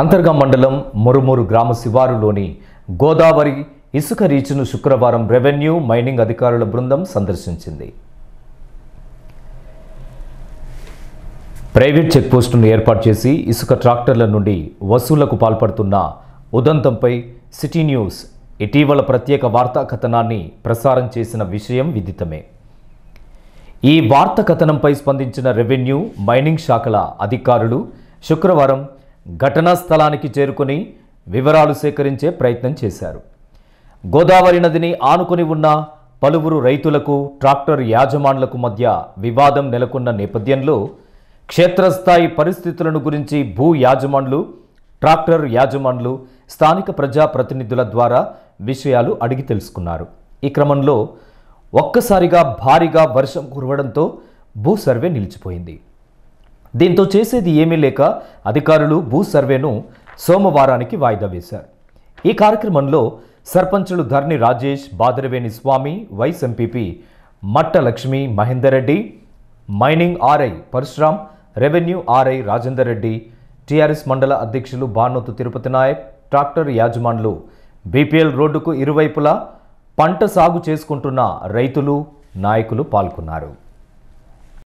అంతర్గా మండలం మురుమూరు గ్రామ శివారులోని గోదావరి ఇసుక రీచ్ను శుక్రవారం రెవెన్యూ మైనింగ్ అధికారుల బృందం సందర్శించింది. ప్రైవేట్ చెక్పోస్టును ఏర్పాటు చేసి ఇసుక ట్రాక్టర్ల నుండి వసూళ్ళకు పాల్పడుతున్న ఉదంతంపై సిటీ న్యూస్ ఇటీవల ప్రత్యేక వార్తా కథనాన్ని ప్రసారం చేసిన విషయం విదితమే. ఈ వార్త కథనంపై స్పందించిన రెవెన్యూ మైనింగ్ శాఖల అధికారులు శుక్రవారం ఘటనా స్థలానికి చేరుకుని వివరాలు సేకరించే ప్రయత్నం చేశారు. గోదావరి నదిని ఆనుకుని ఉన్న పలువురు రైతులకు ట్రాక్టర్ యాజమాన్లకు మధ్య వివాదం నెలకొన్న నేపథ్యంలో క్షేత్రస్థాయి పరిస్థితులను గురించి భూ యాజమాన్లు ట్రాక్టర్ యాజమాన్లు స్థానిక ప్రజాప్రతినిధుల ద్వారా విషయాలు అడిగి తెలుసుకున్నారు. ఈ క్రమంలో ఒక్కసారిగా భారీగా వర్షం కురవడంతో భూ సర్వే నిలిచిపోయింది. దీంతో చేసేది ఏమీ లేక అధికారులు భూ సర్వేను సోమవారానికి వాయిదా వేశారు. ఈ కార్యక్రమంలో సర్పంచులు Dharni Rajesh Badaraveni Swamy vice MPP Matta Lakshmi Mahender Reddy mining RI Parashuram revenue RI Rajender Reddy TRS మండల అధ్యక్షులు బానోతు తిరుపతి నాయక్ ట్రాక్టర్ యాజమాన్లు బీపీఎల్ రోడ్డుకు ఇరువైపులా పంట సాగు చేసుకుంటున్న రైతులు నాయకులు పాల్గొన్నారు.